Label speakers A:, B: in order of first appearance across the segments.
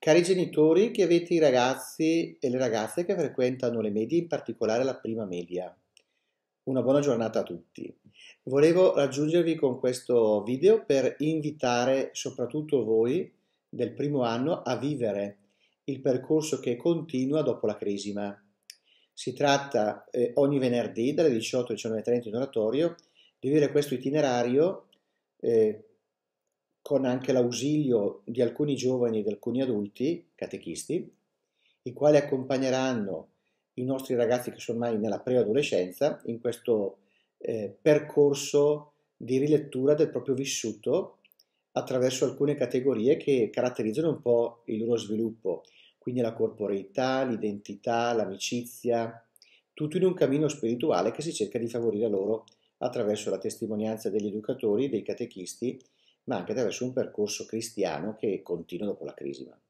A: Cari genitori che avete i ragazzi e le ragazze che frequentano le medie, in particolare la prima media, una buona giornata a tutti. Volevo raggiungervi con questo video per invitare soprattutto voi del primo anno a vivere il percorso che continua dopo la crisima. Si tratta eh, ogni venerdì dalle 18 alle 19.30 in oratorio di vivere questo itinerario eh, con anche l'ausilio di alcuni giovani e di alcuni adulti, catechisti, i quali accompagneranno i nostri ragazzi che sono ormai nella preadolescenza in questo eh, percorso di rilettura del proprio vissuto attraverso alcune categorie che caratterizzano un po' il loro sviluppo, quindi la corporeità, l'identità, l'amicizia, tutto in un cammino spirituale che si cerca di favorire loro attraverso la testimonianza degli educatori, dei catechisti ma anche attraverso un percorso cristiano che continua dopo la crisima.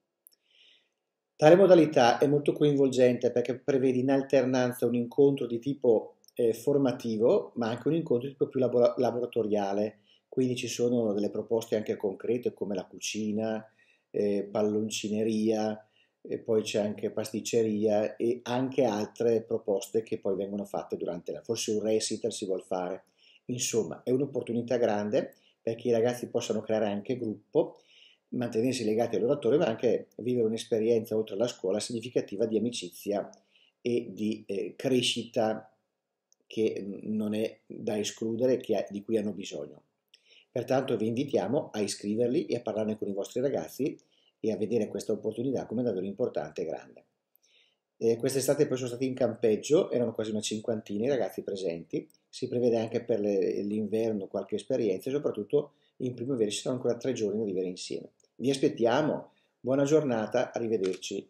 A: Tale modalità è molto coinvolgente perché prevede in alternanza un incontro di tipo eh, formativo, ma anche un incontro di tipo più labor- laboratoriale, quindi ci sono delle proposte anche concrete come la cucina, eh, palloncineria, e poi c'è anche pasticceria e anche altre proposte che poi vengono fatte durante la... forse un recital si vuole fare. Insomma, è un'opportunità grande perché i ragazzi possano creare anche gruppo, mantenersi legati all'oratore, ma anche vivere un'esperienza oltre alla scuola significativa di amicizia e di eh, crescita che mm, non è da escludere, che, di cui hanno bisogno. Pertanto vi invitiamo a iscriverli e a parlarne con i vostri ragazzi e a vedere questa opportunità come davvero importante e grande. Eh, quest'estate poi sono stati in campeggio, erano quasi una cinquantina i ragazzi presenti, si prevede anche per le, l'inverno qualche esperienza e soprattutto in primavera ci saranno ancora tre giorni da vivere insieme. Vi aspettiamo, buona giornata, arrivederci.